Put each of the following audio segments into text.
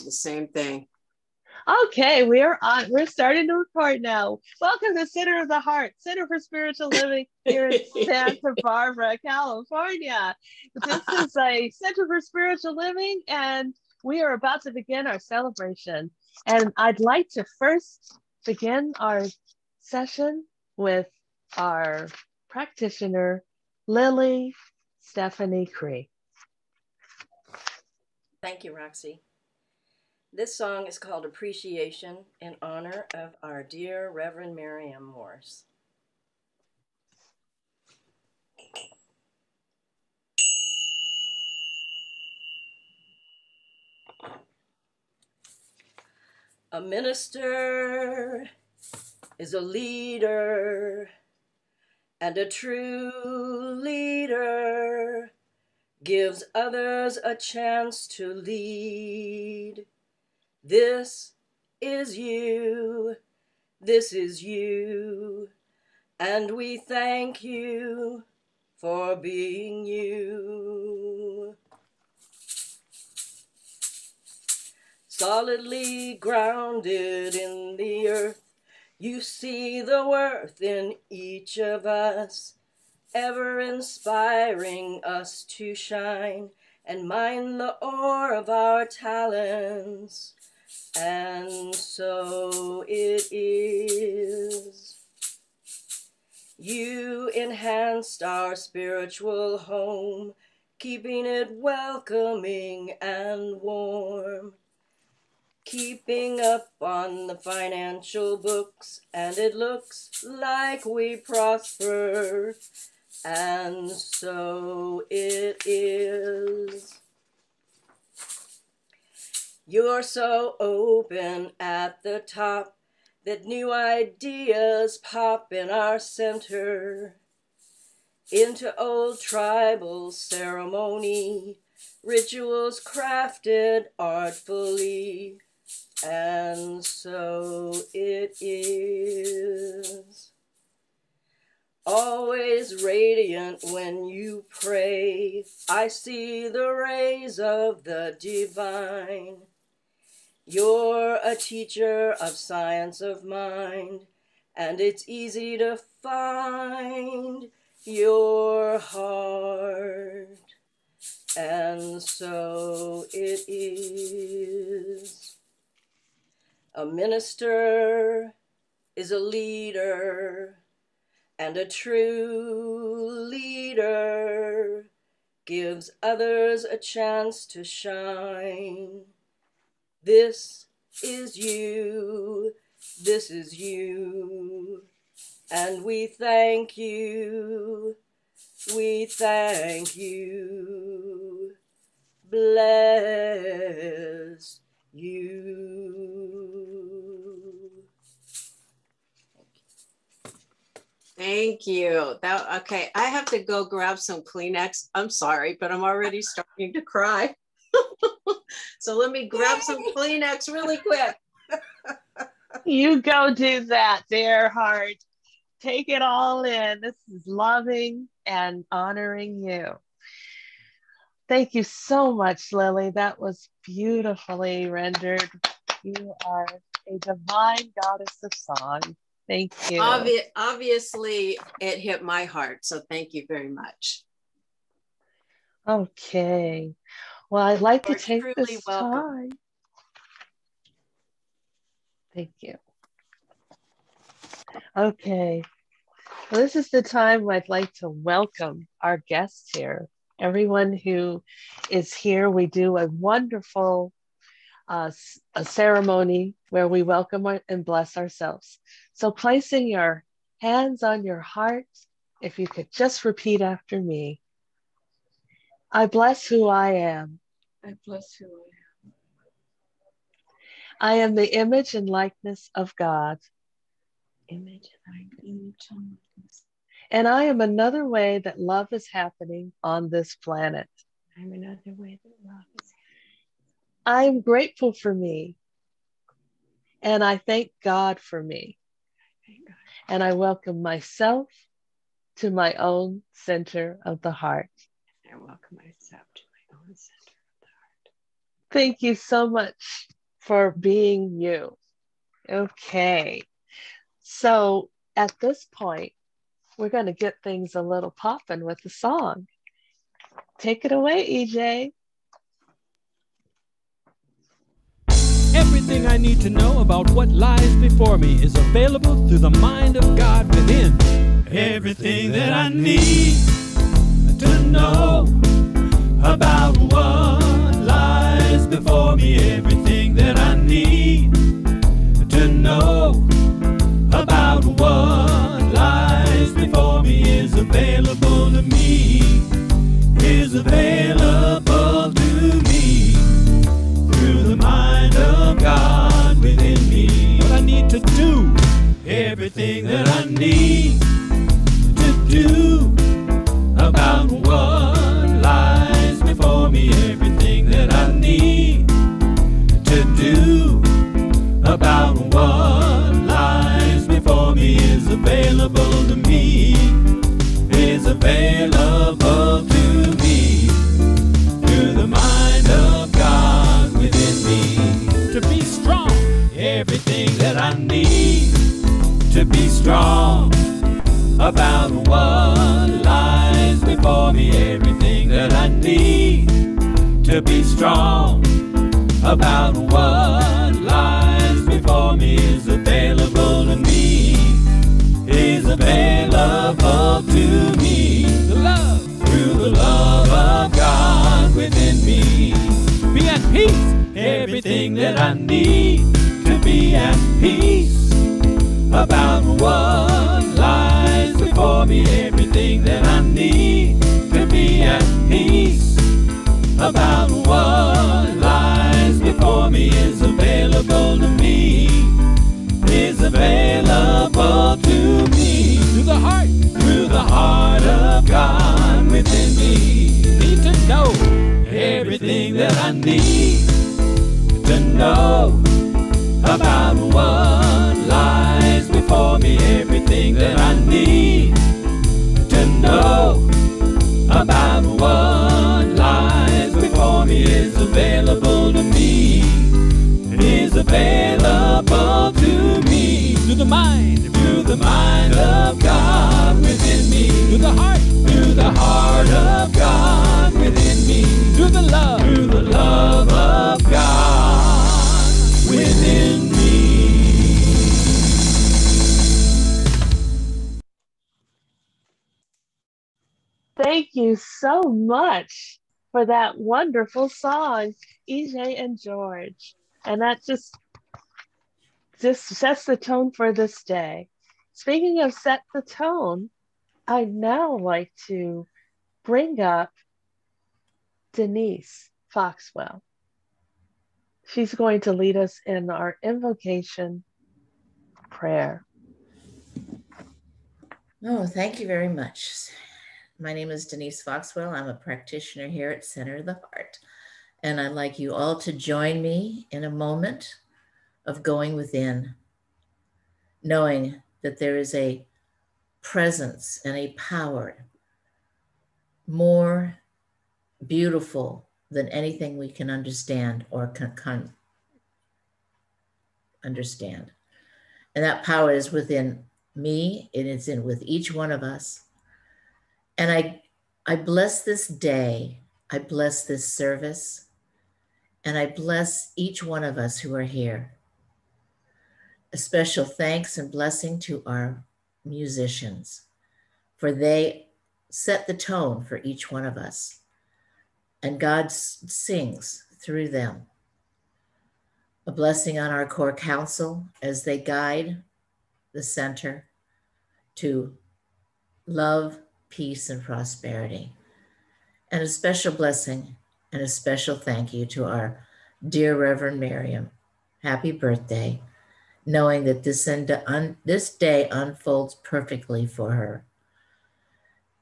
the same thing. Okay, we're on. We're starting to record now. Welcome to Center of the Heart, Center for Spiritual Living here in Santa Barbara, California. This is a Center for Spiritual Living, and we are about to begin our celebration. And I'd like to first begin our session with our practitioner, Lily Stephanie Cree. Thank you, Roxy. This song is called Appreciation in honor of our dear Reverend Maryum Morse. A minister is a leader, and a true leader gives others a chance to lead. This is you, this is you, and we thank you for being you. Solidly grounded in the earth, you see the worth in each of us, ever inspiring us to shine and mine the ore of our talents. And so it is. You enhanced our spiritual home, keeping it welcoming and warm. Keeping up on the financial books, and it looks like we prosper. And so it is. You're so open at the top that new ideas pop in our center. Into old tribal ceremony, rituals crafted artfully, and so it is. Always radiant when you pray, I see the rays of the divine. You're a teacher of science of mind, and it's easy to find your heart. And so it is. A minister is a leader, and a true leader gives others a chance to shine. This is you, this is you, and we thank you, we thank you, bless you. Thank you. That okay. I have to go grab some Kleenex. I'm sorry, but I'm already starting to cry. so let me grab some Kleenex really quick. you go do that, dear heart. Take it all in. This is loving and honoring you. Thank you so much, Lily. That was beautifully rendered. You are a divine goddess of song. Thank you. Obvi- obviously, it hit my heart. So thank you very much. Okay. Well, I'd like You're to take this welcome. time. Thank you. Okay. Well, this is the time I'd like to welcome our guests here. Everyone who is here, we do a wonderful uh, a ceremony where we welcome and bless ourselves. So, placing your hands on your heart, if you could just repeat after me I bless who I am. I bless who I am. I am the image and likeness of God. Image and likeness. And I am another way that love is happening on this planet. I'm another way that love is happening. I am grateful for me. And I thank God for me. God. And I welcome myself to my own center of the heart. I welcome myself to my own center of the heart. Thank you so much for being you. Okay. So at this point, we're going to get things a little popping with the song. Take it away, EJ. Everything I need to know about what lies before me is available through the mind of God within. Everything that I need to know about what lies before me, everything that I need to know about what lies before me is available to me, is available to me through the mind of God within me. What I need to do, everything that I need to do about what available to me, is available to me. Through the mind of God within me. To be strong, everything that I need. To be strong about what lies before me, everything that I need. To be strong about that I need to be at peace. About what lies before me, everything that I need to be at peace. About what lies before me is available to me, is available to me. Through the heart, through the heart of God within me. Need to know everything that I need know about what lies before me, everything that I need to know about what lies before me is available to me, is available to me. Through the mind, through the mind of God within me, through the heart, through the heart of Thank you so much for that wonderful song, EJ and George. And that just just sets the tone for this day. Speaking of set the tone, I'd now like to bring up Denise Foxwell. She's going to lead us in our invocation prayer. Oh, thank you very much. My name is Denise Foxwell. I'm a practitioner here at Center of the Heart. And I'd like you all to join me in a moment of going within, knowing that there is a presence and a power more beautiful than anything we can understand or can, understand. And that power is within me, and it's in with each one of us. And I, I bless this day. I bless this service. And I bless each one of us who are here. A special thanks and blessing to our musicians, for they set the tone for each one of us. And God sings through them. A blessing on our core council as they guide the center to love, peace, and prosperity. And a special blessing and a special thank you to our dear Reverend Maryum. Happy birthday, knowing that this, un, this day unfolds perfectly for her.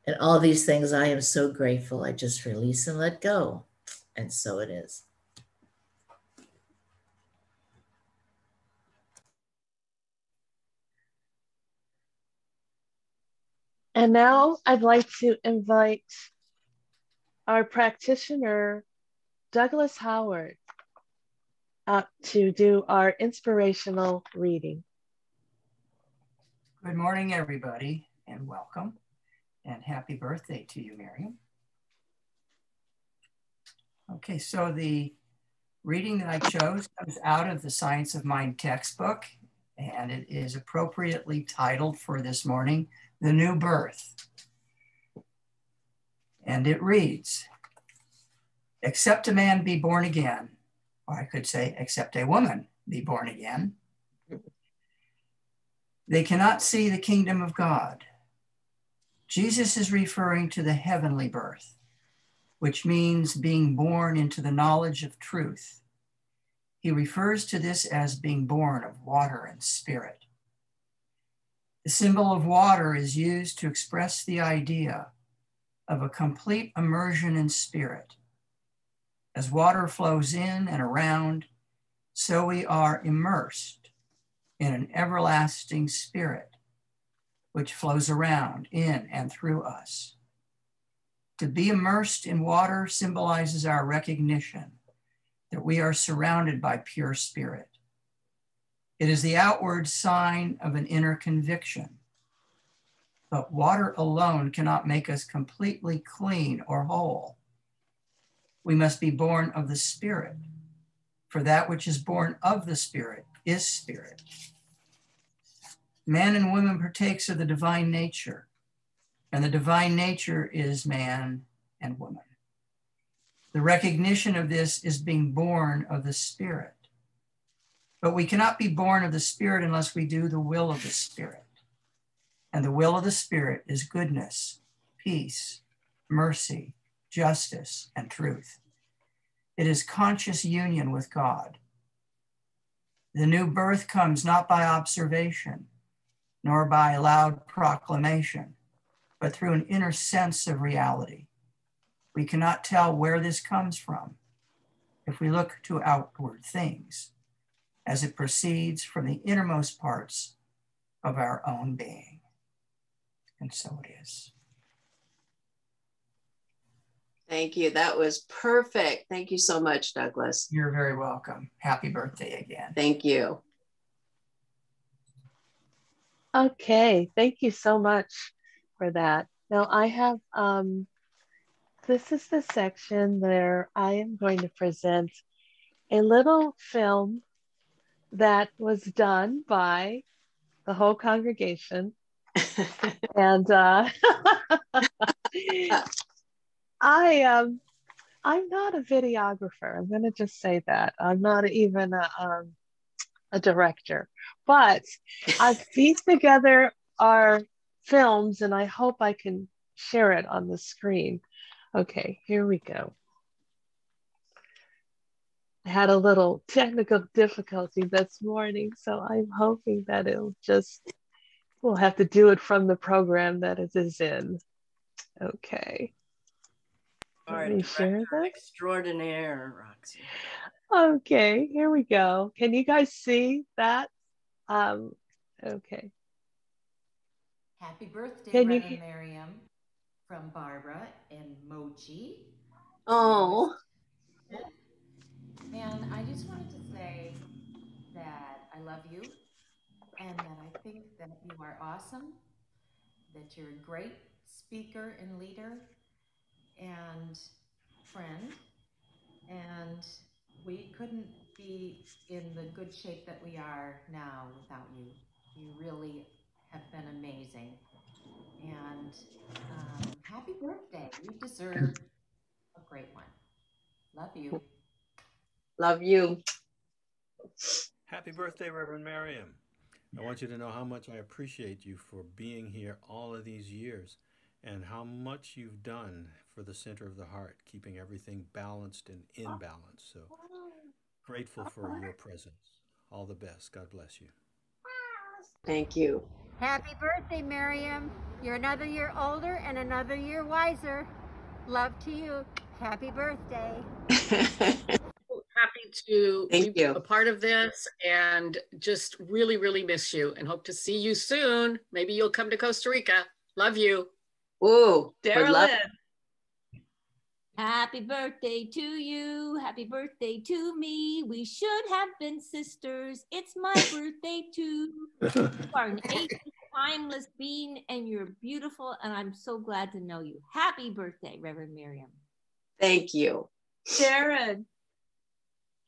And all these things, I am so grateful. I just release and let go. And so it is. And now I'd like to invite our practitioner, Douglas Howard, up to do our inspirational reading. Good morning, everybody, and welcome. And happy birthday to you, Maryum. Okay, so the reading that I chose comes out of the Science of Mind textbook, and it is appropriately titled for this morning, The New Birth. And it reads, Except a man be born again, or I could say, except a woman be born again, they cannot see the kingdom of God. Jesus is referring to the heavenly birth, which means being born into the knowledge of truth. He refers to this as being born of water and spirit. The symbol of water is used to express the idea of a complete immersion in spirit as water flows in and around, so we are immersed in an everlasting spirit which flows around, in, and through us. To be immersed in water symbolizes our recognition that we are surrounded by pure spirit. It is the outward sign of an inner conviction. But water alone cannot make us completely clean or whole we must be born of the Spirit. For that which is born of the Spirit is Spirit. Man and woman partakes of the divine nature, and the divine nature is man and woman. The recognition of this is being born of the Spirit. But we cannot be born of the Spirit unless we do the will of the Spirit. And the will of the Spirit is goodness, peace, mercy, justice, and truth. It is conscious union with God. The new birth comes not by observation, nor by loud proclamation, but through an inner sense of reality. We cannot tell where this comes from if we look to outward things, as it proceeds from the innermost parts of our own being. And so it is. Thank you. That was perfect. Thank you so much, Douglas. You're very welcome. Happy birthday again. Thank you. Okay, thank you so much for that. Now I have, um, this is the section where I am going to present a little film that was done by the whole congregation. and uh, I um I'm not a videographer. I'm gonna just say that. I'm not even a um, a director, but I've pieced together our films and I hope I can share it on the screen. Okay, here we go. I had a little technical difficulty this morning, so I'm hoping that it'll just, we'll have to do it from the program that it is in. Okay. Let me share that. Extraordinaire, Roxy. Okay, here we go. Can you guys see that? Um, okay. Happy birthday, Can Reverend you... Maryum, from Barbara and Mochi. Oh. And I just wanted to say that I love you and that I think that you are awesome, that you're a great speaker and leader, and friend, and we couldn't be in the good shape that we are now without you. You really have been amazing. And um, happy birthday. You deserve a great one. Love you. Love you. Happy birthday, Reverend Maryum. I want you to know how much I appreciate you for being here all of these years and how much you've done for the center of the heart, keeping everything balanced and in balance. So grateful for your presence. All the best. God bless you. Thank you. Happy birthday, Maryum. You're another year older and another year wiser. Love to you. Happy birthday. Happy to Thank be you. a part of this and just really, really miss you and hope to see you soon. Maybe you'll come to Costa Rica. Love you. Ooh, Darrolyn. Happy birthday to you. Happy birthday to me. We should have been sisters. It's my birthday too. You are an ancient, timeless being and you're beautiful. And I'm so glad to know you. Happy birthday, Reverend Maryum. Thank you. Sharon.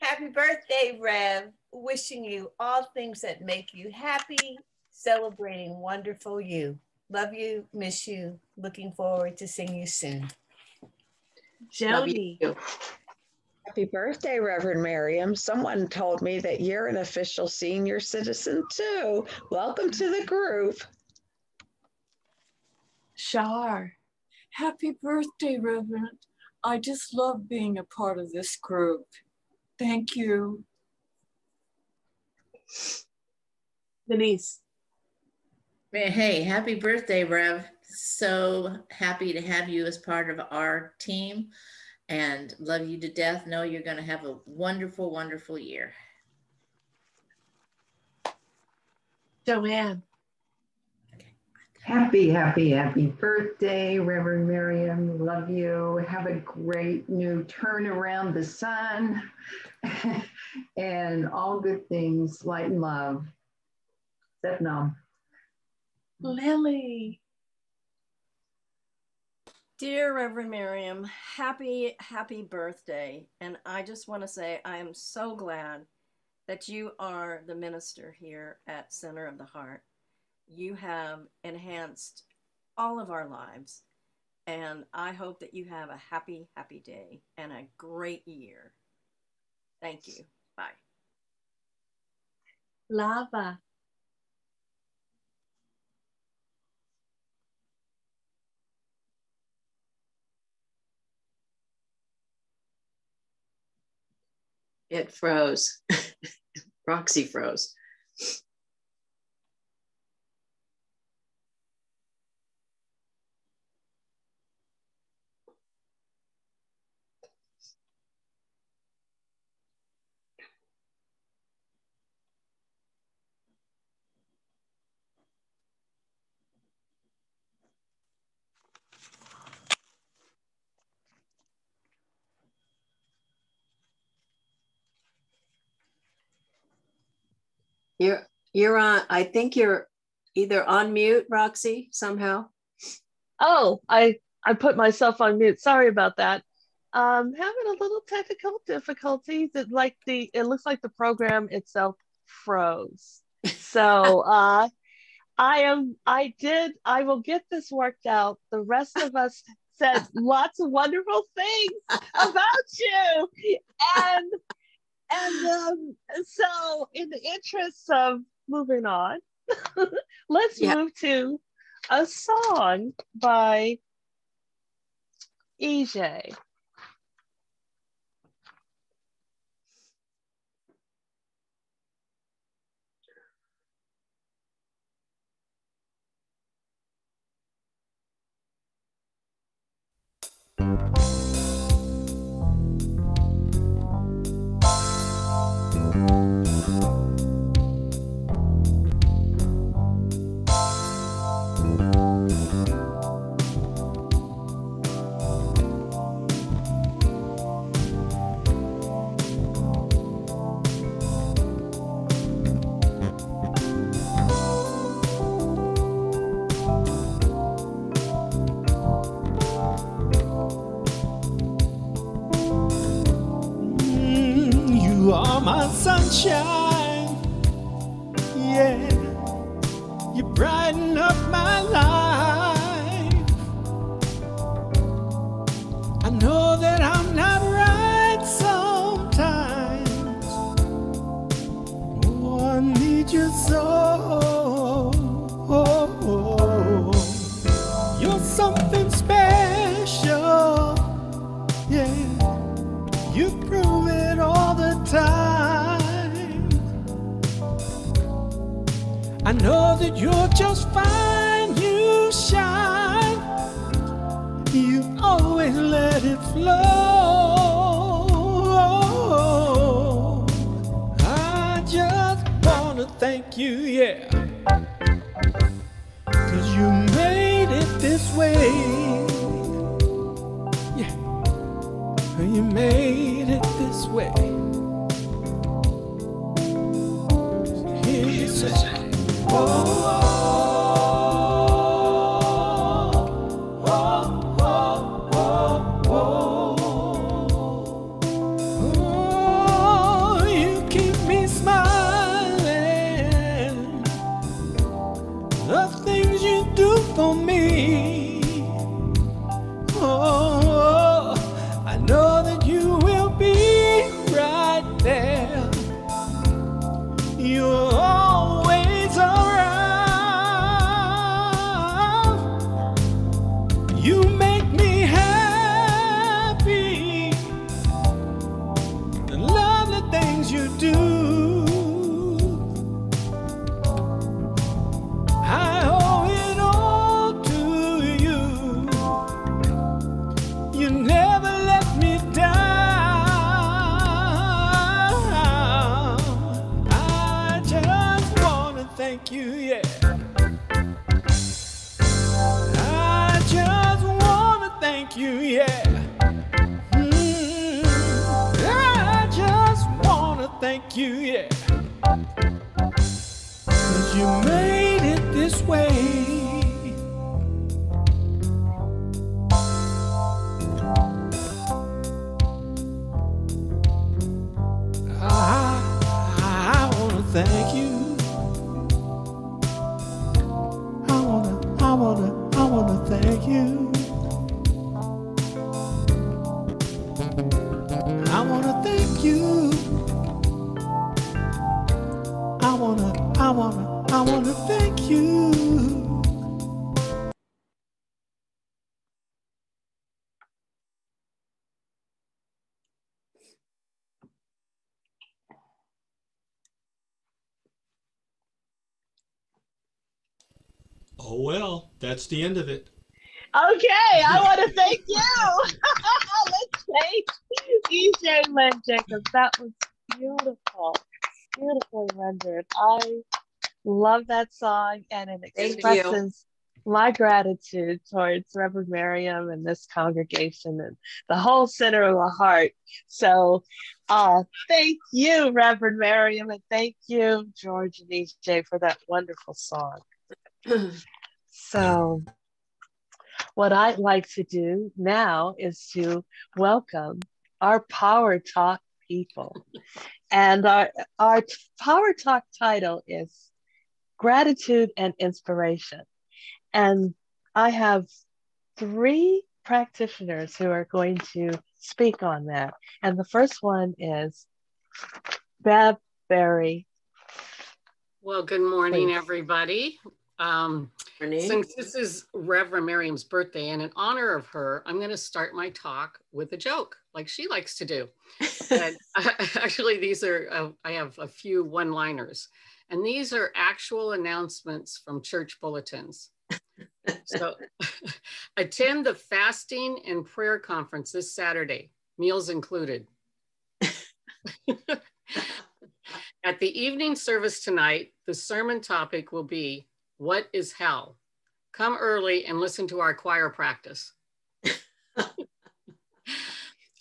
Happy birthday, Rev. Wishing you all things that make you happy, celebrating wonderful you. Love you, miss you. Looking forward to seeing you soon. Jody. Happy birthday, Reverend Maryum. Someone told me that you're an official senior citizen too. Welcome to the group. Shar. Happy birthday, Reverend. I just love being a part of this group. Thank you. Denise. Hey, happy birthday, Rev. So happy to have you as part of our team and love you to death. Know you're going to have a wonderful, wonderful year. Joanne. Happy, happy, happy birthday, Reverend Maryum. Love you. Have a great new turn around the sun and all good things, light and love. Setnam. Lily. Dear Reverend Maryum, happy, happy birthday. And I just want to say I am so glad that you are the minister here at Center of the Heart. You have enhanced all of our lives. And I hope that you have a happy, happy day and a great year. Thank you. Bye. Lava. It froze. Roxy froze. You're you're on. I think you're either on mute, Roxy, somehow. Oh, I I put myself on mute. Sorry about that. Um, having a little technical difficulties. It like the it looks like the program itself froze. So uh, I am. I did. I will get this worked out. The rest of us said lots of wonderful things about you, and and um, so, in the interest of moving on, let's Yeah. move to a song by EJ. Mm, Oh well, that's the end of it. Okay, I want to thank you. Let's thank DJ Len Jacobs. That was beautiful, beautifully rendered. I love that song, and it expresses my gratitude towards Reverend Maryum and this congregation and the whole Center of the Heart. So, uh, thank you, Reverend Maryum, and thank you, George and EJ, for that wonderful song. So, what I'd like to do now is to welcome our Power Talk people. And our, our Power Talk title is Gratitude and Inspiration. And I have three practitioners who are going to speak on that. And the first one is Bev Berry. Well, good morning, Please. everybody. Um, since this is Reverend Maryum's birthday, and in honor of her, I'm going to start my talk with a joke, like she likes to do. and actually, these are uh, I have a few one-liners, and these are actual announcements from church bulletins. So, attend the fasting and prayer conference this Saturday, meals included. At the evening service tonight, the sermon topic will be What is Hell? Come early and listen to our choir practice.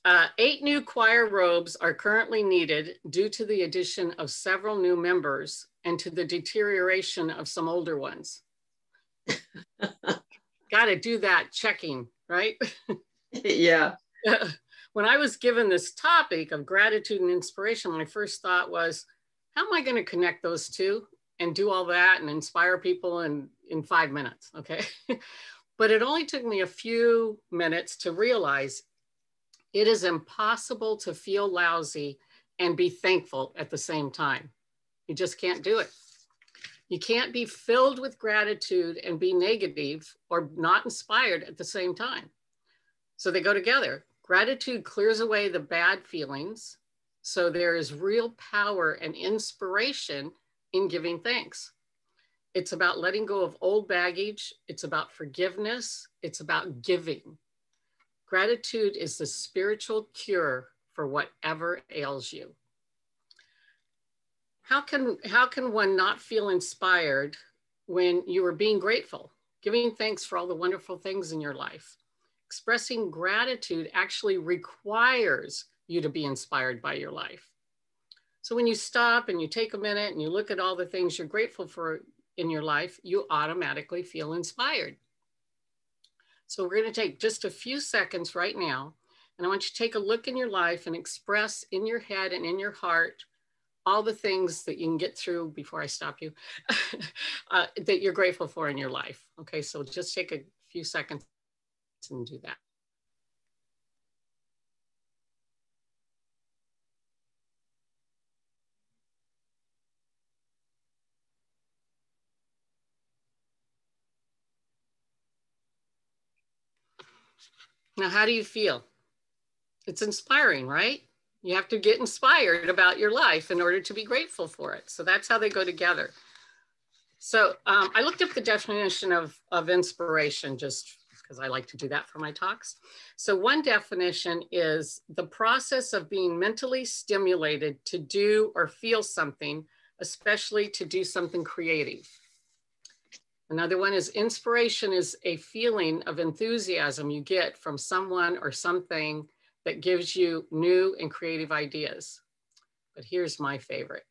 Uh, eight new choir robes are currently needed due to the addition of several new members and to the deterioration of some older ones. Got to do that checking, right? yeah. when I was given this topic of gratitude and inspiration, my first thought was, how am I going to connect those two and do all that and inspire people in, in five minutes? Okay. but it only took me a few minutes to realize it is impossible to feel lousy and be thankful at the same time. You just can't do it. You can't be filled with gratitude and be negative or not inspired at the same time. So they go together. Gratitude clears away the bad feelings. So there is real power and inspiration in giving thanks. It's about letting go of old baggage. It's about forgiveness. It's about giving. Gratitude is the spiritual cure for whatever ails you. How can, how can one not feel inspired when you are being grateful, giving thanks for all the wonderful things in your life? expressing gratitude actually requires you to be inspired by your life. So when you stop and you take a minute and you look at all the things you're grateful for in your life, you automatically feel inspired. So we're going to take just a few seconds right now. And I want you to take a look in your life and express in your head and in your heart all the things that you can get through before I stop you uh, that you're grateful for in your life. Okay, so just take a few seconds and do that. Now, how do you feel? It's inspiring, right? You have to get inspired about your life in order to be grateful for it. So that's how they go together. So um, I looked up the definition of, of inspiration just because I like to do that for my talks. So one definition is the process of being mentally stimulated to do or feel something, especially to do something creative. Another one is inspiration is a feeling of enthusiasm you get from someone or something that gives you new and creative ideas. But here's my favorite.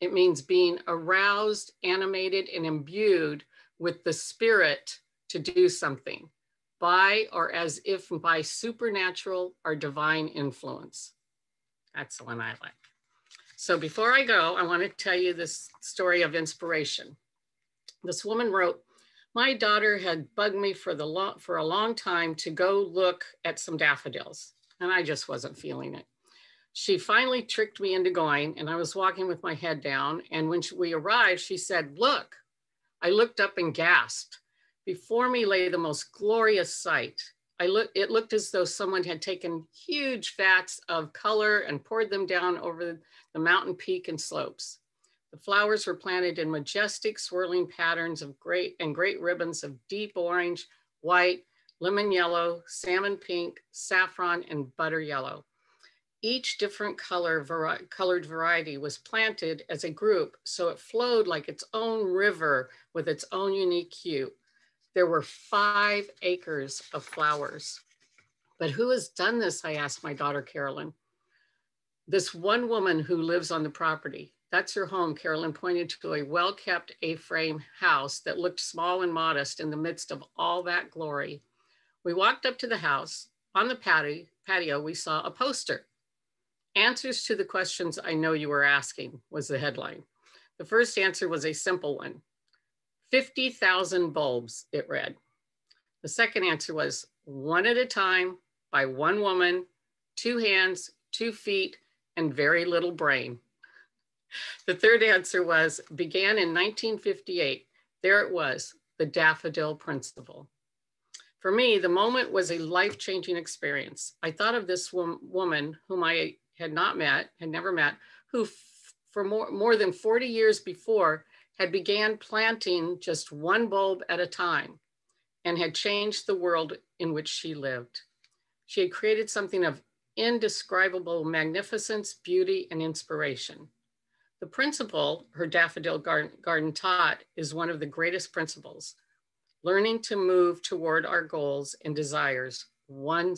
It means being aroused, animated, and imbued with the spirit to do something by or as if by supernatural or divine influence. That's the one I like. So before I go, I want to tell you this story of inspiration. This woman wrote, my daughter had bugged me for, the lo- for a long time to go look at some daffodils, and I just wasn't feeling it. She finally tricked me into going, and I was walking with my head down. And when she, we arrived, she said, Look, I looked up and gasped. Before me lay the most glorious sight. I look, it looked as though someone had taken huge vats of color and poured them down over the mountain peak and slopes. The flowers were planted in majestic swirling patterns of great and great ribbons of deep orange, white, lemon yellow, salmon pink, saffron, and butter yellow. Each different color vari colored variety was planted as a group, so it flowed like its own river with its own unique hue. There were five acres of flowers. But who has done this? I asked my daughter, Carolyn. This one woman who lives on the property. That's her home. Carolyn pointed to a well kept A frame house that looked small and modest in the midst of all that glory. We walked up to the house. On the patio, patio, we saw a poster. Answers to the questions I know you were asking was the headline. The first answer was a simple one 50,000 bulbs, it read. The second answer was one at a time by one woman, two hands, two feet, and very little brain. The third answer was began in 1958. There it was, the daffodil principle. For me, the moment was a life changing experience. I thought of this wom woman whom I had not met, had never met, who for more, more than 40 years before had began planting just one bulb at a time and had changed the world in which she lived. She had created something of indescribable magnificence, beauty, and inspiration. The principle her daffodil garden, garden taught is one of the greatest principles, learning to move toward our goals and desires one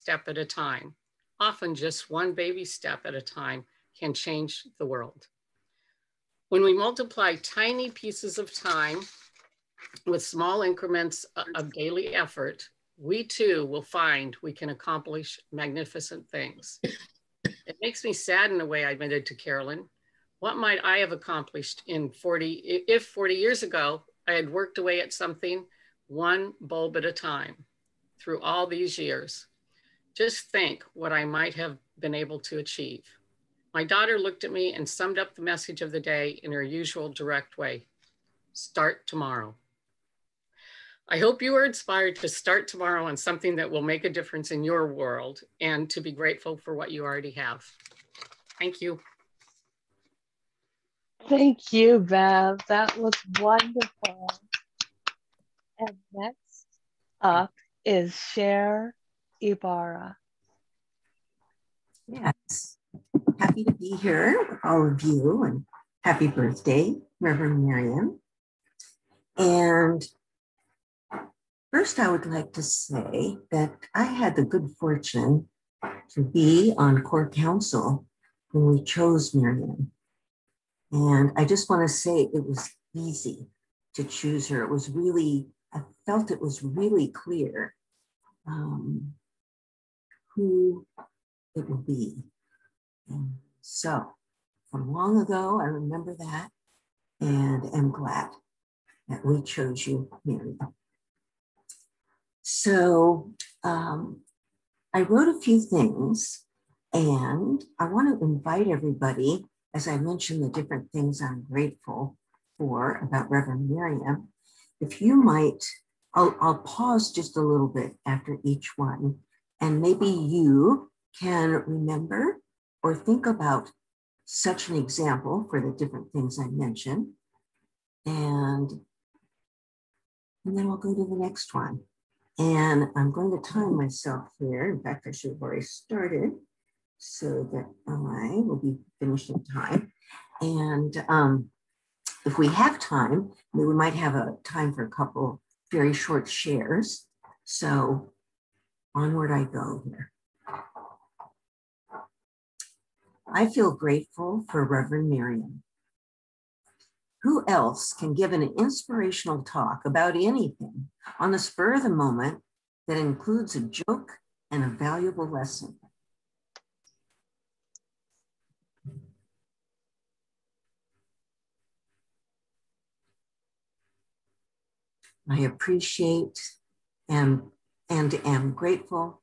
step at a time, often just one baby step at a time can change the world. When we multiply tiny pieces of time with small increments of daily effort, we too will find we can accomplish magnificent things. it makes me sad in a way I admitted to Carolyn what might I have accomplished in 40, if 40 years ago I had worked away at something one bulb at a time through all these years? Just think what I might have been able to achieve. My daughter looked at me and summed up the message of the day in her usual direct way start tomorrow. I hope you are inspired to start tomorrow on something that will make a difference in your world and to be grateful for what you already have. Thank you. Thank you, Bev. That was wonderful. And next up is Cher Ibarra. Yes. Happy to be here with all of you and happy birthday, Reverend Maryum. And First, I would like to say that I had the good fortune to be on core council when we chose Maryum. And I just want to say it was easy to choose her. It was really, I felt it was really clear um, who it would be. And so from long ago, I remember that and am glad that we chose you, Maryum. So um, I wrote a few things and I want to invite everybody, as I mentioned the different things I'm grateful for about Reverend Maryum, if you might, I'll, I'll pause just a little bit after each one, and maybe you can remember or think about such an example for the different things I mentioned. And, and then I'll go to the next one. And I'm going to time myself here. In fact, I should have already started so that I will be finished in time. And um, if we have time, we might have a time for a couple very short shares. So onward I go here. I feel grateful for Reverend Maryum. Who else can give an inspirational talk about anything on the spur of the moment that includes a joke and a valuable lesson? I appreciate and, and am grateful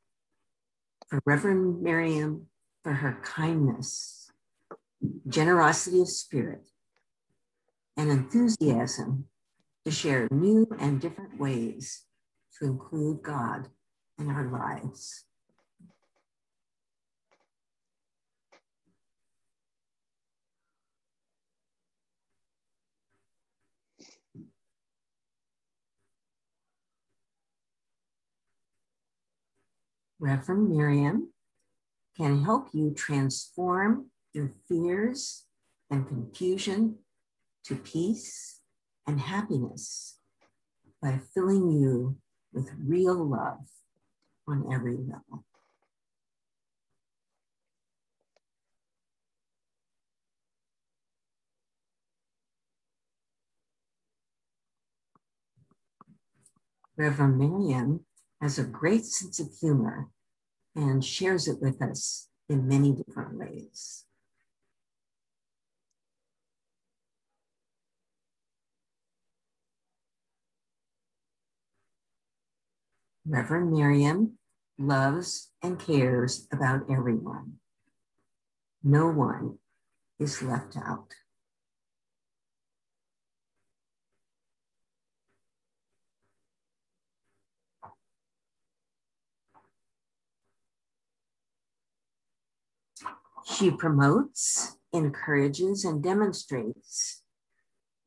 for Reverend Maryum for her kindness, generosity of spirit, and enthusiasm to share new and different ways to include God in our lives. Reverend Maryum can help you transform your fears and confusion to peace and happiness by filling you with real love on every level. Reverend Maryum has a great sense of humor and shares it with us in many different ways. Reverend Maryum loves and cares about everyone. No one is left out. She promotes, encourages, and demonstrates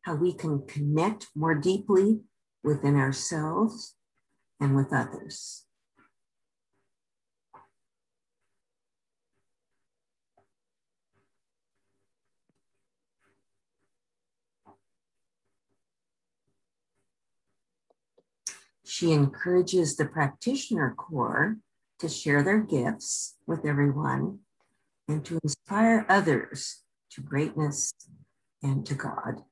how we can connect more deeply within ourselves and with others. She encourages the practitioner corps to share their gifts with everyone and to inspire others to greatness and to God.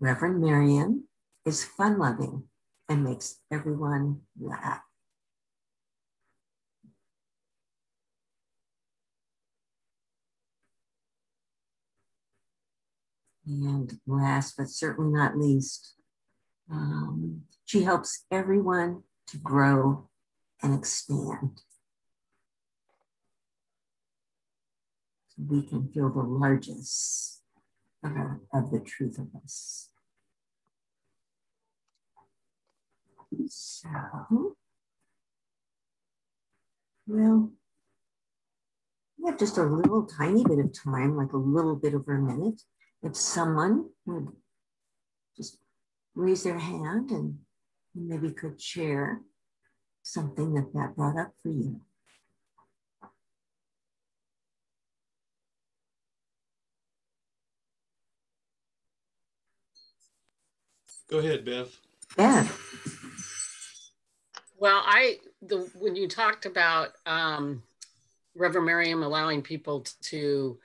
Reverend Maryum is fun loving and makes everyone laugh. And last but certainly not least, um, she helps everyone to grow and expand. So we can feel the largest of, our, of the truth of us. So, well, we have just a little tiny bit of time, like a little bit over a minute if someone would just raise their hand and maybe could share something that that brought up for you. Go ahead, beth yeah Well, I the when you talked about um, Reverend Maryum allowing people to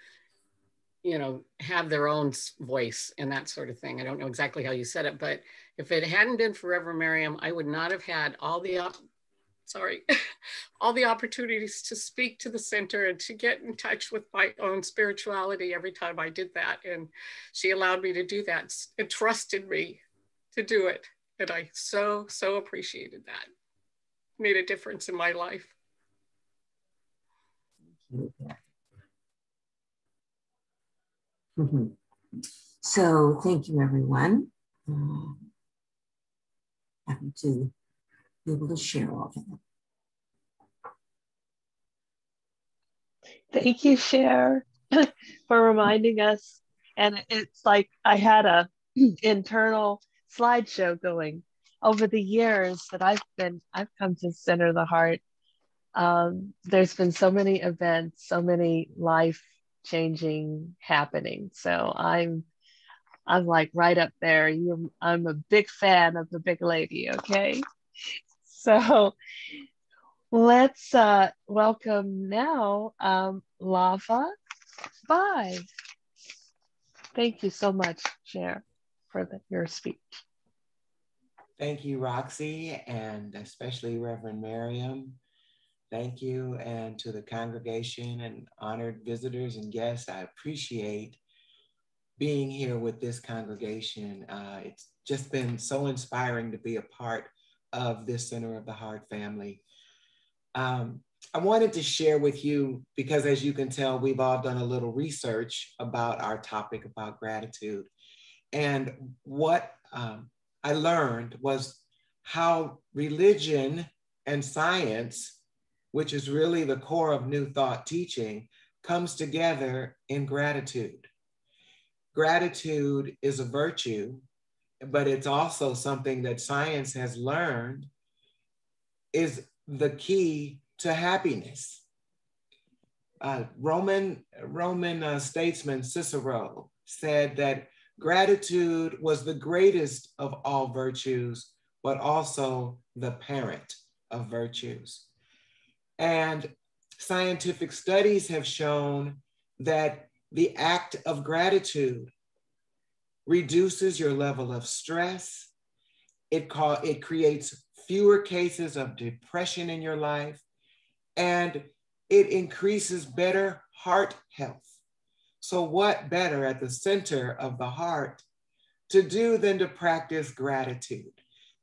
you know, have their own voice and that sort of thing. I don't know exactly how you said it, but if it hadn't been for Reverend Maryum, I would not have had all the op- sorry, all the opportunities to speak to the center and to get in touch with my own spirituality every time I did that. And she allowed me to do that and trusted me to do it. And I so, so appreciated that made a difference in my life. Mm-hmm. So thank you, everyone. Um, happy to be able to share all that. Thank you, Cher, for reminding us. And it's like I had a internal slideshow going over the years that I've been, I've come to Center of the Heart, um, there's been so many events, so many life changing happening. So I'm, I'm like right up there. You, I'm a big fan of the big lady. Okay, so let's uh, welcome now um, Lava Bye. Thank you so much, Chair, for the, your speech. Thank you, Roxy, and especially Reverend Maryum. Thank you, and to the congregation and honored visitors and guests. I appreciate being here with this congregation. Uh, it's just been so inspiring to be a part of this Center of the Heart family. Um, I wanted to share with you, because as you can tell, we've all done a little research about our topic about gratitude. And what um, I learned was how religion and science, which is really the core of New Thought teaching, comes together in gratitude. Gratitude is a virtue, but it's also something that science has learned is the key to happiness. Uh, Roman Roman uh, statesman Cicero said that Gratitude was the greatest of all virtues, but also the parent of virtues. And scientific studies have shown that the act of gratitude reduces your level of stress. It, call, it creates fewer cases of depression in your life, and it increases better heart health. So, what better at the center of the heart to do than to practice gratitude?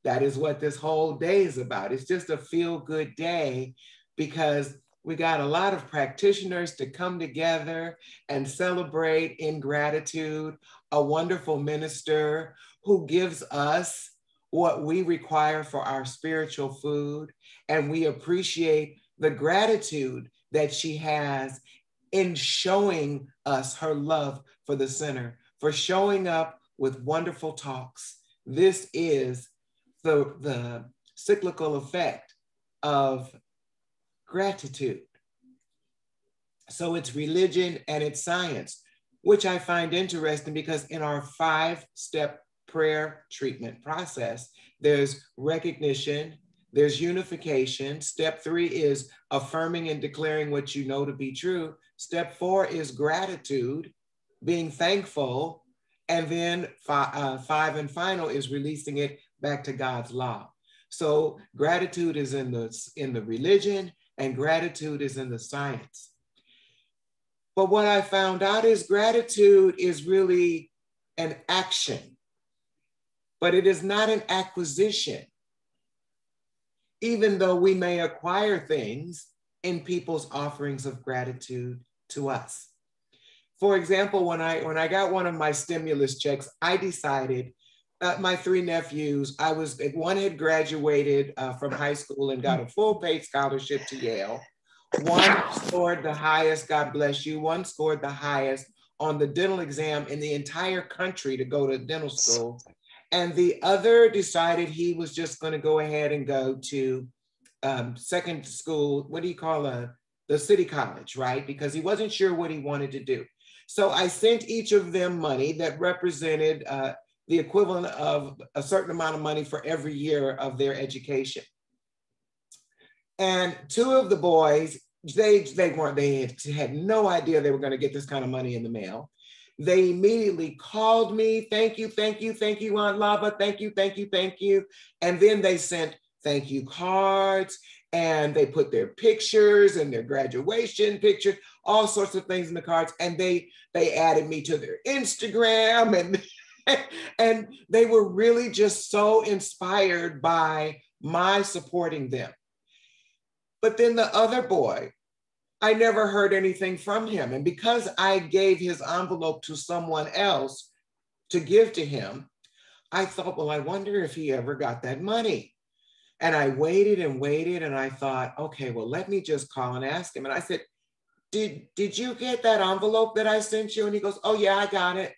That is what this whole day is about. It's just a feel good day because we got a lot of practitioners to come together and celebrate in gratitude, a wonderful minister who gives us what we require for our spiritual food. And we appreciate the gratitude that she has in showing us her love for the center, for showing up with wonderful talks. This is the, the cyclical effect of gratitude. So it's religion and it's science, which I find interesting because in our five step prayer treatment process, there's recognition, there's unification. Step three is affirming and declaring what you know to be true. Step four is gratitude, being thankful. And then five, uh, five and final is releasing it back to God's law. So gratitude is in the, in the religion and gratitude is in the science. But what I found out is gratitude is really an action, but it is not an acquisition. Even though we may acquire things in people's offerings of gratitude to us. For example, when I when I got one of my stimulus checks, I decided uh, my three nephews. I was one had graduated uh, from high school and got a full paid scholarship to Yale. One scored the highest, God bless you. One scored the highest on the dental exam in the entire country to go to dental school. And the other decided he was just going to go ahead and go to um, second school. What do you call a the city college, right? Because he wasn't sure what he wanted to do. So I sent each of them money that represented uh, the equivalent of a certain amount of money for every year of their education. And two of the boys, they, they weren't, they had, no idea they were going to get this kind of money in the mail. They immediately called me, thank you, thank you, thank you, Aunt Lava, thank you, thank you, thank you. And then they sent thank you cards and they put their pictures and their graduation pictures, all sorts of things in the cards. And they they added me to their Instagram and and they were really just so inspired by my supporting them. But then the other boy, I never heard anything from him. And because I gave his envelope to someone else to give to him, I thought, well, I wonder if he ever got that money. And I waited and waited and I thought, okay, well, let me just call and ask him. And I said, did, did you get that envelope that I sent you? And he goes, oh, yeah, I got it.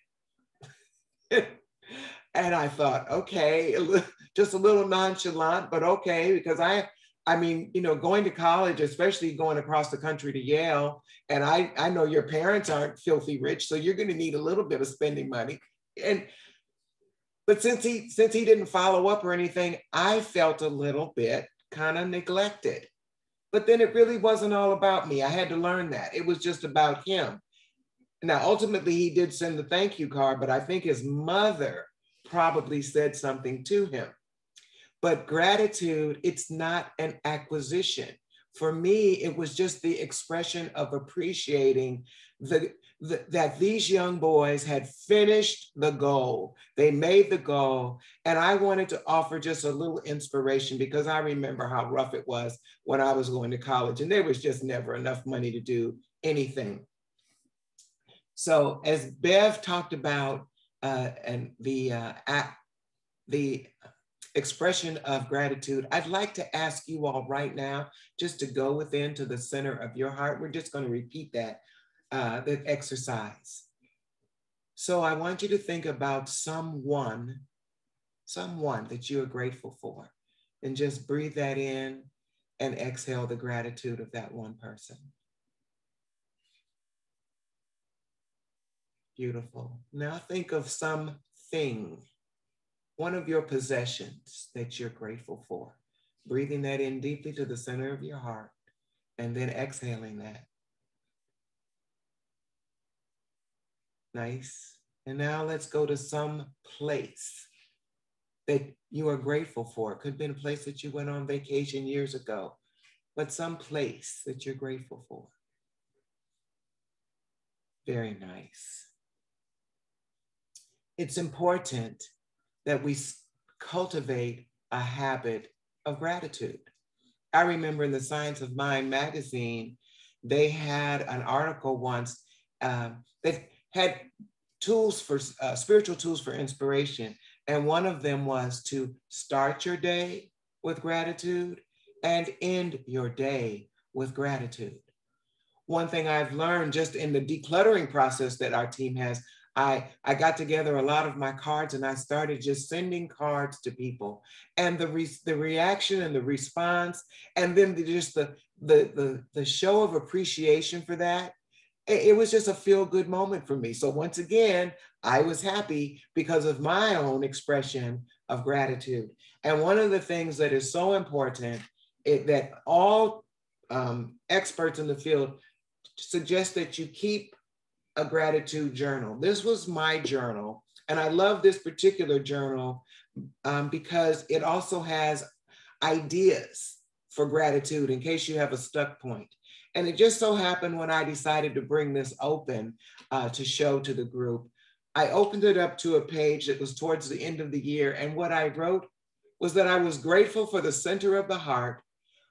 and I thought, okay, just a little nonchalant, but okay, because I I mean, you know, going to college, especially going across the country to Yale, and I, I know your parents aren't filthy rich, so you're going to need a little bit of spending money. And but since he since he didn't follow up or anything, I felt a little bit kind of neglected. But then it really wasn't all about me. I had to learn that. It was just about him. Now, ultimately, he did send the thank you card, but I think his mother probably said something to him. But gratitude, it's not an acquisition. For me, it was just the expression of appreciating the, the, that these young boys had finished the goal. They made the goal. And I wanted to offer just a little inspiration because I remember how rough it was when I was going to college, and there was just never enough money to do anything. So, as Bev talked about, uh, and the uh, the expression of gratitude, I'd like to ask you all right now just to go within to the center of your heart. We're just going to repeat that, uh, that exercise. So I want you to think about someone, someone that you are grateful for, and just breathe that in and exhale the gratitude of that one person. Beautiful. Now think of something one of your possessions that you're grateful for. Breathing that in deeply to the center of your heart and then exhaling that. Nice. And now let's go to some place that you are grateful for. It could have been a place that you went on vacation years ago, but some place that you're grateful for. Very nice. It's important that we cultivate a habit of gratitude. I remember in the Science of Mind magazine, they had an article once um, that had tools for uh, spiritual tools for inspiration. And one of them was to start your day with gratitude and end your day with gratitude. One thing I've learned just in the decluttering process that our team has, I, I got together a lot of my cards and I started just sending cards to people. And the, re, the reaction and the response, and then the, just the, the, the, the show of appreciation for that, it, it was just a feel good moment for me. So once again, I was happy because of my own expression of gratitude. And one of the things that is so important that all um, experts in the field suggest that you keep a gratitude journal. This was my journal. And I love this particular journal um, because it also has ideas for gratitude in case you have a stuck point. And it just so happened when I decided to bring this open uh, to show to the group, I opened it up to a page that was towards the end of the year. And what I wrote was that I was grateful for the center of the heart,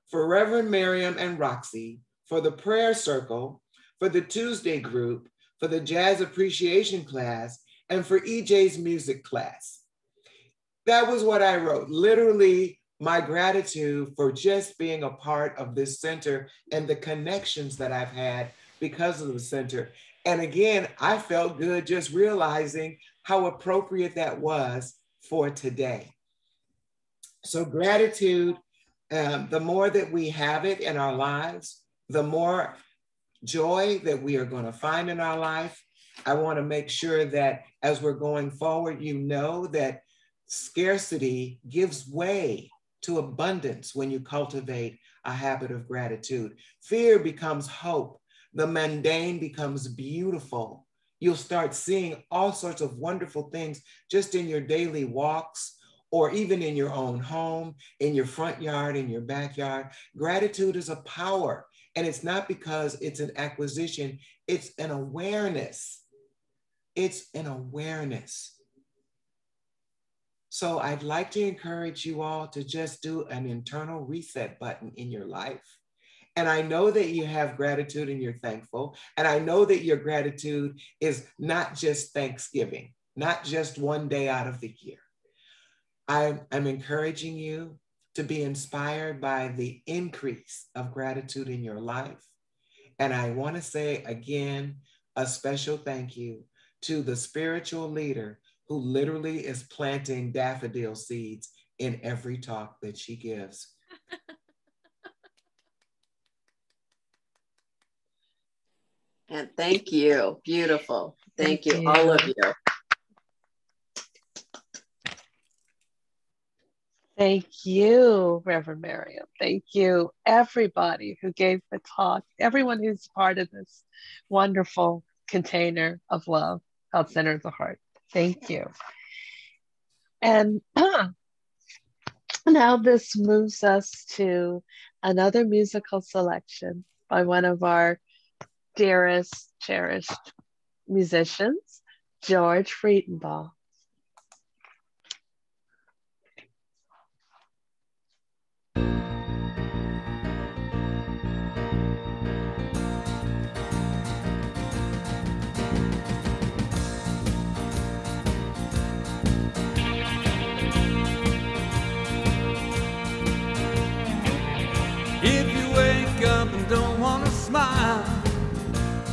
for Reverend Maryum and Roxy, for the prayer circle, for the Tuesday group, for the jazz appreciation class, and for EJ's music class. That was what I wrote. Literally, my gratitude for just being a part of this center and the connections that I've had because of the center. And again, I felt good just realizing how appropriate that was for today. So, gratitude, um, the more that we have it in our lives, the more joy that we are going to find in our life. I want to make sure that as we're going forward, you know that scarcity gives way to abundance when you cultivate a habit of gratitude. Fear becomes hope. The mundane becomes beautiful. You'll start seeing all sorts of wonderful things just in your daily walks or even in your own home, in your front yard, in your backyard. Gratitude is a power. And it's not because it's an acquisition, it's an awareness. It's an awareness. So I'd like to encourage you all to just do an internal reset button in your life. And I know that you have gratitude and you're thankful. And I know that your gratitude is not just Thanksgiving, not just one day out of the year. I'm, I'm encouraging you to be inspired by the increase of gratitude in your life. And I want to say again a special thank you to the spiritual leader who literally is planting daffodil seeds in every talk that she gives. And thank you. Beautiful. Thank, Thank you, you. all of you. Thank you, Reverend Maryum. Thank you, everybody who gave the talk, everyone who's part of this wonderful container of love called Center of the Heart. Thank you. And now this moves us to another musical selection by one of our dearest, cherished musicians, George Friedenbach. Smile,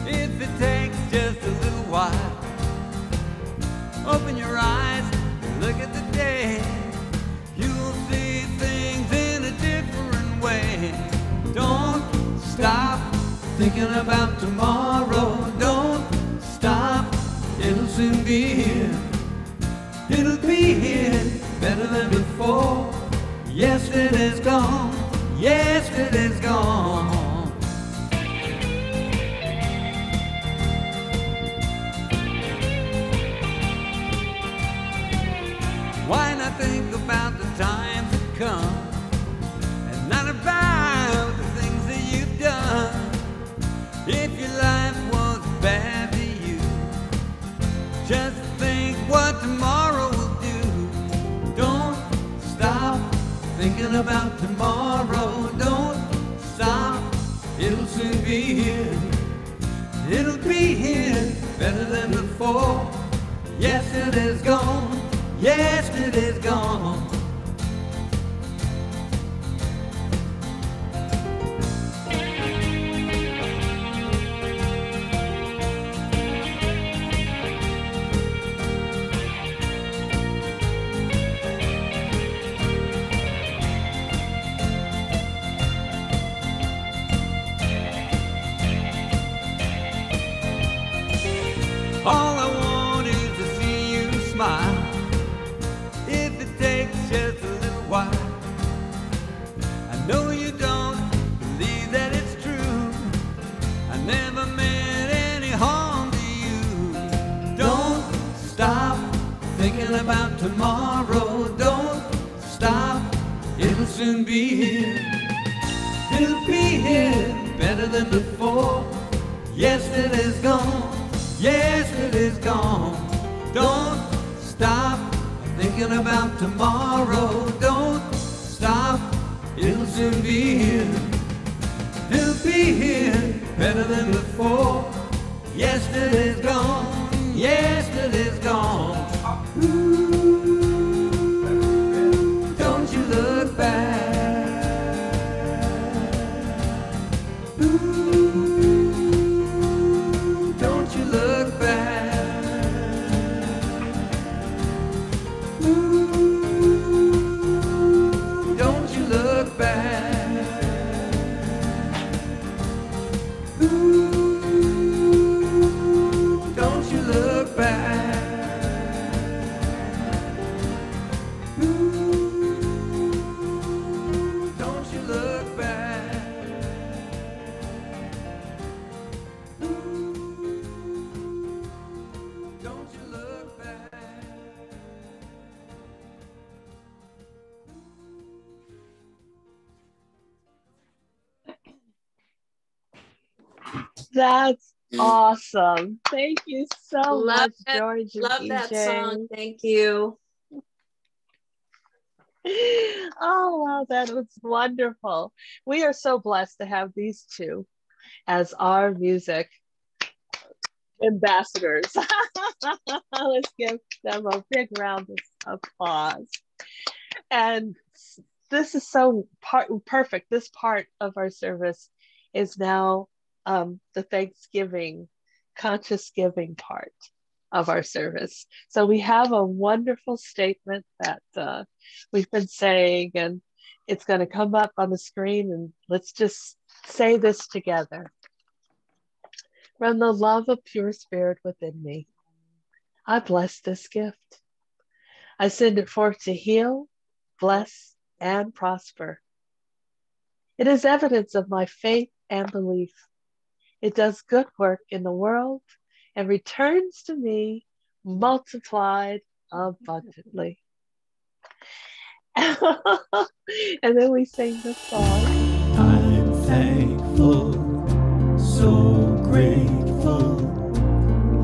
if it takes just a little while, open your eyes and look at the day. You'll see things in a different way. Don't stop thinking about tomorrow. Don't stop, it'll soon be here. It'll be here better than before. Yesterday's gone, yesterday's gone. Times come and not about the things that you've done? If your life was bad to you, just think what tomorrow will do. Don't stop thinking about tomorrow. Don't stop, it'll soon be here. It'll be here better than before. Yesterday's gone, yesterday's gone. Better than before. Yesterday's gone, yesterday's gone. Ooh, That's mm. awesome. Thank you so Love much, that- George. and Love that EJ. song. Thank you. Oh, wow, that was wonderful. We are so blessed to have these two as our music ambassadors. Let's give them a big round of applause. And this is so part perfect. This part of our service is now um, the Thanksgiving, conscious giving part of our service. So we have a wonderful statement that uh, we've been saying, and it's going to come up on the screen. And let's just say this together. From the love of pure spirit within me, I bless this gift. I send it forth to heal, bless, and prosper. It is evidence of my faith and belief. It does good work in the world and returns to me multiplied abundantly. and then we sing the song. I'm thankful, so grateful.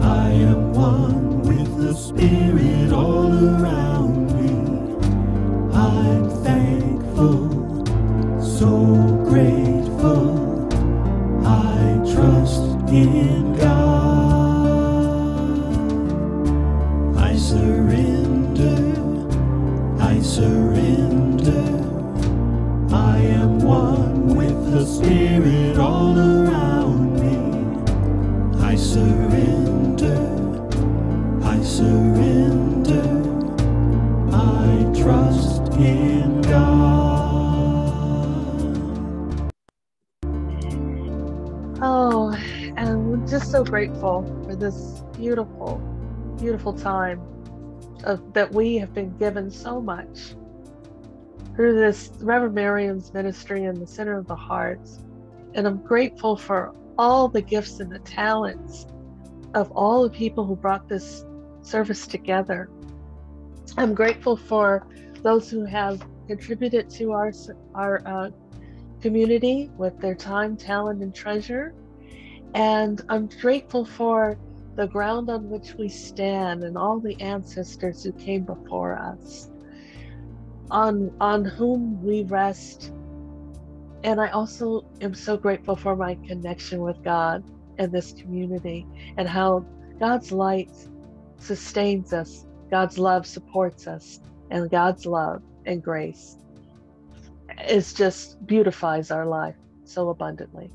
I am one with the Spirit all around trust so grateful for this beautiful, beautiful time of, that we have been given so much through this Reverend Maryum's ministry in the Center of the Hearts. And I'm grateful for all the gifts and the talents of all the people who brought this service together. I'm grateful for those who have contributed to our our uh, community with their time, talent, and treasure. And I'm grateful for the ground on which we stand and all the ancestors who came before us, on, on whom we rest. And I also am so grateful for my connection with God and this community and how God's light sustains us, God's love supports us, and God's love and grace is just beautifies our life so abundantly.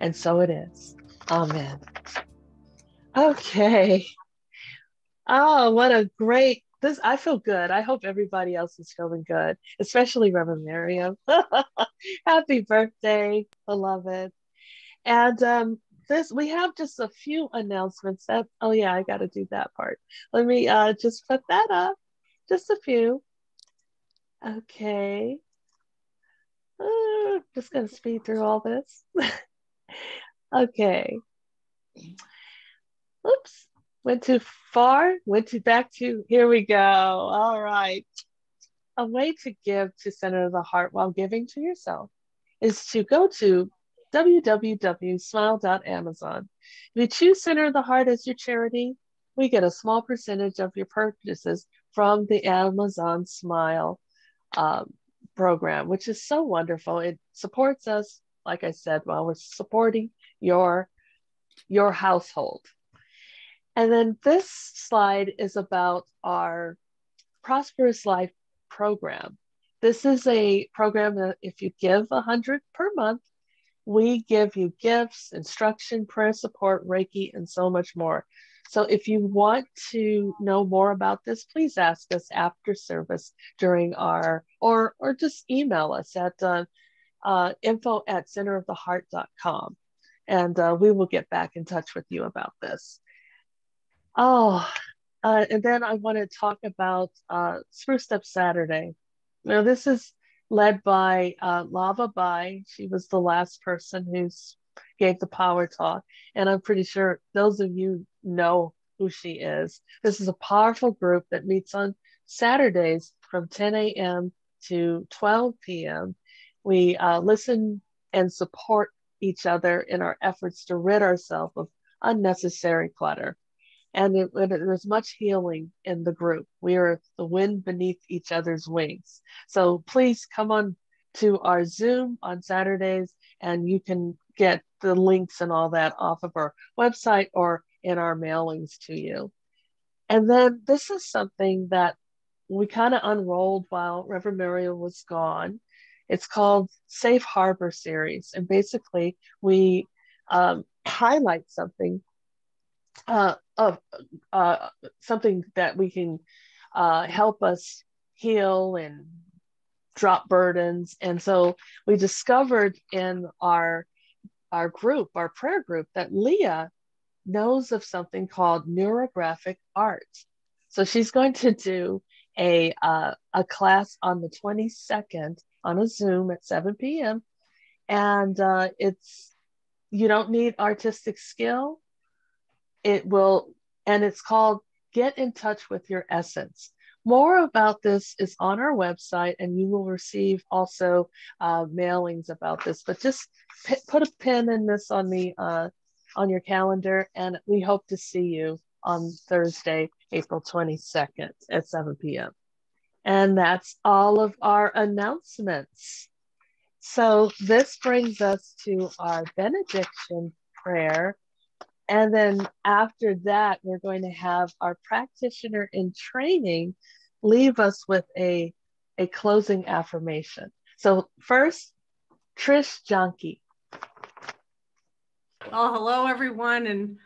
And so it is. Amen. Okay. Oh, what a great this I feel good. I hope everybody else is feeling good, especially Reverend Maryum. Happy birthday, beloved. And um this we have just a few announcements that oh yeah, I gotta do that part. Let me uh just put that up. Just a few. Okay. Uh, just gonna speed through all this. okay. Oops, went too far. Went to back to here we go. All right. A way to give to Center of the Heart while giving to yourself is to go to www.smile.amazon. If you choose Center of the Heart as your charity, we get a small percentage of your purchases from the Amazon Smile um, program, which is so wonderful. It supports us, like I said, while we're supporting your your household. And then this slide is about our Prosperous Life program. This is a program that if you give a hundred per month, we give you gifts, instruction, prayer support, Reiki, and so much more. So if you want to know more about this, please ask us after service during our, or, or just email us at uh, uh, info at centeroftheheart.com and uh, we will get back in touch with you about this. Oh, uh, and then I want to talk about uh, Spruce Up Saturday. Now, this is led by uh, Lava Bai. She was the last person who gave the power talk, and I'm pretty sure those of you know who she is. This is a powerful group that meets on Saturdays from 10 a.m. to 12 p.m. We uh, listen and support each other in our efforts to rid ourselves of unnecessary clutter. And it, it, there's much healing in the group. We are the wind beneath each other's wings. So please come on to our Zoom on Saturdays and you can get the links and all that off of our website or in our mailings to you. And then this is something that we kind of unrolled while Reverend Maryum was gone. It's called Safe Harbor Series. And basically, we um, highlight something uh, of uh, something that we can uh, help us heal and drop burdens. And so we discovered in our our group, our prayer group, that Leah knows of something called neurographic art. So she's going to do a uh, a class on the 22nd on a Zoom at 7 p.m. And uh, it's you don't need artistic skill. It will, and it's called Get in Touch with Your Essence. More about this is on our website, and you will receive also uh, mailings about this. But just p- put a pin in this on the uh, on your calendar, and we hope to see you on Thursday, April 22nd at 7 p.m. And that's all of our announcements. So this brings us to our benediction prayer. And then after that, we're going to have our practitioner in training leave us with a, a closing affirmation. So first, Trish Jonke. Well, hello, everyone. And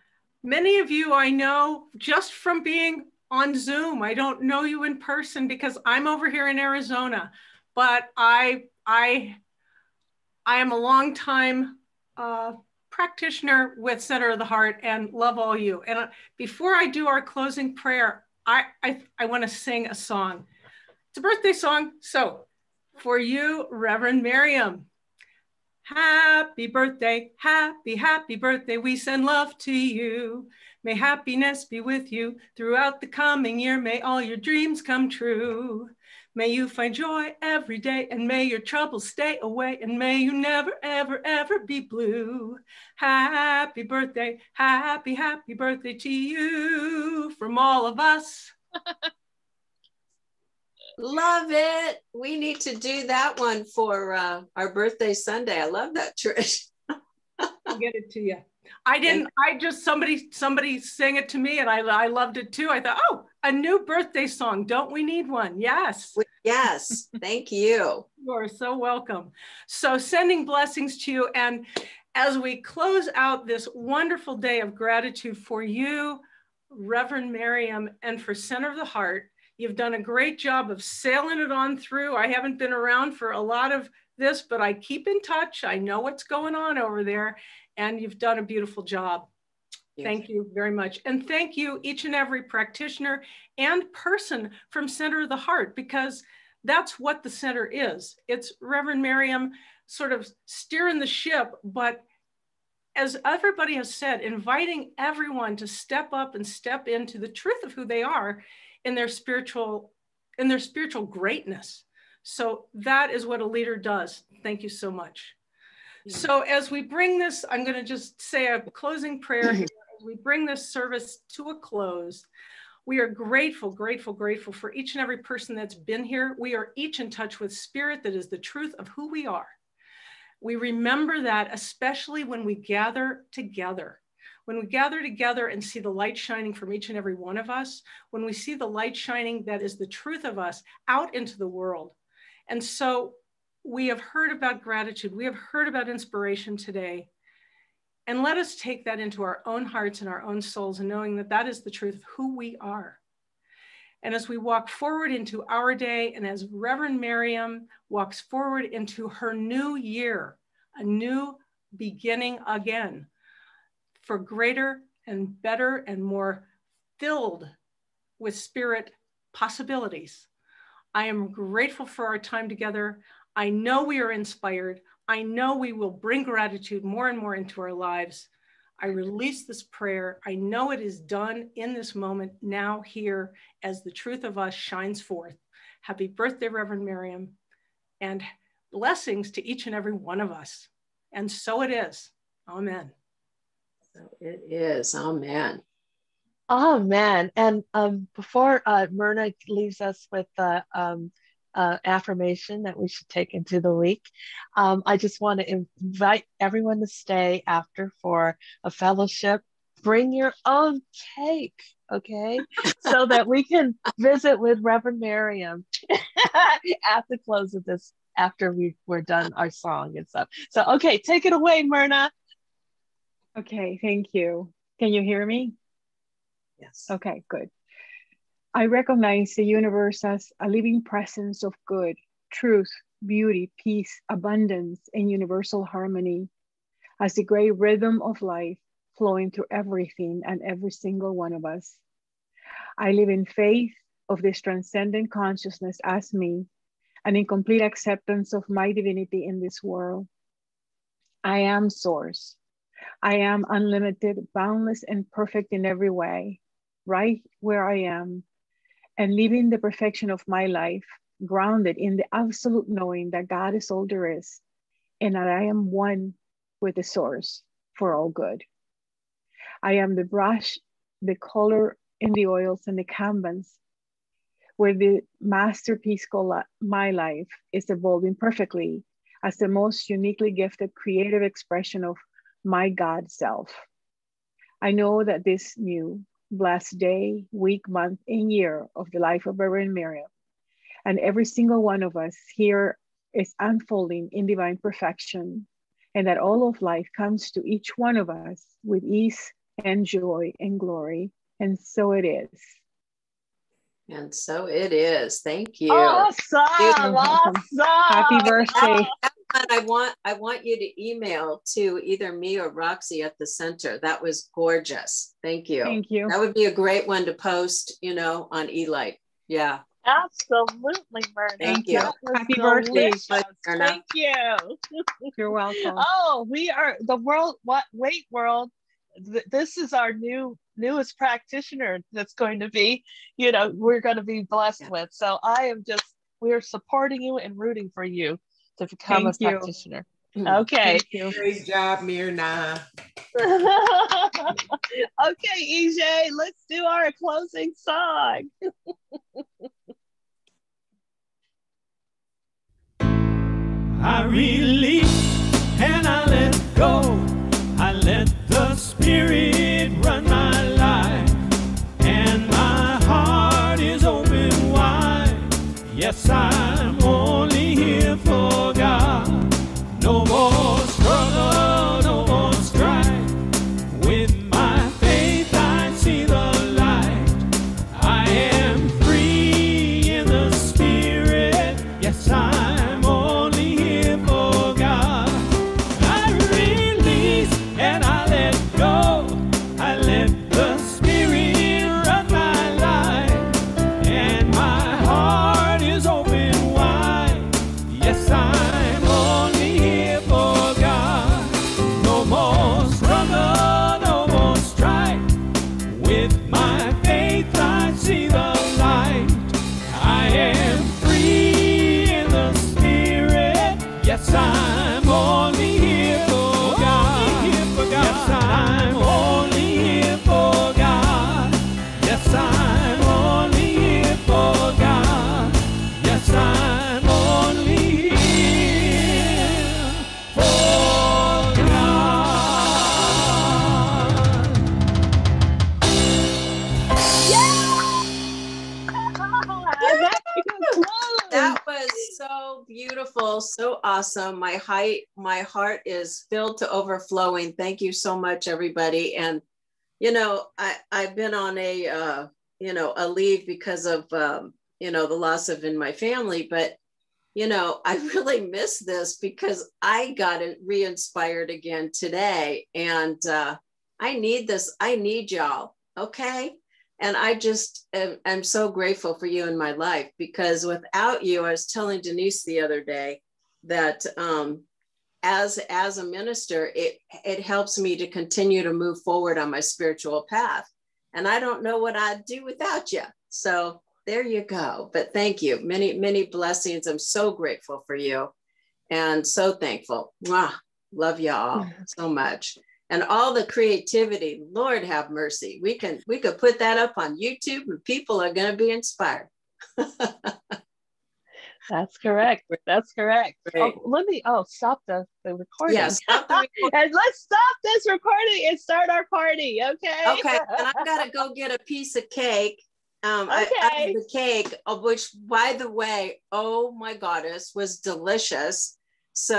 many of you I know just from being on Zoom. I don't know you in person because I'm over here in Arizona, but I, I, I am a long time uh, practitioner with Center of the Heart and love all you. And uh, before I do our closing prayer, I, I, I want to sing a song. It's a birthday song. So for you, Reverend Maryum, happy birthday, happy, happy birthday. We send love to you. May happiness be with you throughout the coming year. May all your dreams come true. May you find joy every day and may your troubles stay away and may you never, ever, ever be blue. Happy birthday, happy, happy birthday to you from all of us. Love it. We need to do that one for uh, our birthday Sunday. I love that, Trish. I'll get it to you. I didn't. I just somebody somebody sang it to me, and I I loved it too. I thought, oh, a new birthday song. Don't we need one? Yes. Yes. Thank you. you are so welcome. So sending blessings to you, and as we close out this wonderful day of gratitude for you, Reverend Maryum, and for Center of the Heart. You've done a great job of sailing it on through. I haven't been around for a lot of this, but I keep in touch. I know what's going on over there and you've done a beautiful job. Yes. Thank you very much. And thank you, each and every practitioner and person from Center of the Heart, because that's what the center is. It's Reverend Maryum sort of steering the ship, but as everybody has said, inviting everyone to step up and step into the truth of who they are in their spiritual, in their spiritual greatness. So that is what a leader does. Thank you so much. Mm-hmm. So as we bring this, I'm going to just say a closing prayer mm-hmm. here. As we bring this service to a close, we are grateful, grateful, grateful for each and every person that's been here. We are each in touch with spirit that is the truth of who we are. We remember that especially when we gather together. When we gather together and see the light shining from each and every one of us, when we see the light shining that is the truth of us out into the world. And so we have heard about gratitude, we have heard about inspiration today. And let us take that into our own hearts and our own souls, and knowing that that is the truth of who we are. And as we walk forward into our day, and as Reverend Maryum walks forward into her new year, a new beginning again for greater and better and more filled with spirit possibilities. I am grateful for our time together. I know we are inspired. I know we will bring gratitude more and more into our lives. I release this prayer. I know it is done in this moment, now, here, as the truth of us shines forth. Happy birthday, Reverend Maryum, and blessings to each and every one of us. And so it is. Amen. So it is. Amen. Oh man! And um, before uh, Myrna leaves us with the um, uh, affirmation that we should take into the week, um, I just want to invite everyone to stay after for a fellowship. Bring your own cake, okay, so that we can visit with Reverend Maryum at the close of this after we we're done our song and stuff. So, okay, take it away, Myrna. Okay, thank you. Can you hear me? Yes. Okay, good. I recognize the universe as a living presence of good, truth, beauty, peace, abundance, and universal harmony as the great rhythm of life flowing through everything and every single one of us. I live in faith of this transcendent consciousness as me and in complete acceptance of my divinity in this world. I am source. I am unlimited, boundless, and perfect in every way right where I am and living the perfection of my life, grounded in the absolute knowing that God is all there is and that I am one with the source for all good. I am the brush, the color, and the oils and the canvas where the masterpiece called my life is evolving perfectly as the most uniquely gifted creative expression of my God self. I know that this new blessed day, week, month, and year of the life of Reverend Maryum. And every single one of us here is unfolding in divine perfection, and that all of life comes to each one of us with ease and joy and glory. And so it is. And so it is. Thank you. Awesome. Awesome. Happy birthday. I want I want you to email to either me or Roxy at the center. That was gorgeous. Thank you. Thank you. That would be a great one to post, you know, on Elight. Yeah. Absolutely, Myrna. Thank you. Happy birthday. Thank you. You're welcome. Oh, we are the world. What? Wait, world. Th- This is our new newest practitioner. That's going to be, you know, we're going to be blessed with. So I am just. We are supporting you and rooting for you to become Thank a you. practitioner. Mm-hmm. Okay. Great job, Myrna. okay, EJ, let's do our closing song. I release and I let go. I let the spirit Yes, awesome. My height, my heart is filled to overflowing. Thank you so much, everybody. And you know, I I've been on a uh, you know a leave because of um, you know the loss of in my family, but you know I really miss this because I got it re-inspired again today, and uh, I need this. I need y'all. Okay and I just am, am so grateful for you in my life because without you, I was telling Denise the other day that um, as as a minister, it it helps me to continue to move forward on my spiritual path, and I don't know what I'd do without you. So there you go. But thank you, many many blessings. I'm so grateful for you, and so thankful. Mwah. Love y'all so much. And all the creativity, Lord have mercy. We can we could put that up on YouTube and people are gonna be inspired. That's correct. That's correct. Oh, let me oh stop the, the recording. Yes, stop the recording. and let's stop this recording and start our party. Okay. Okay. And I've got to go get a piece of cake. Um, I, I- Okay. the cake, of which, by the way, oh my goddess, was delicious. So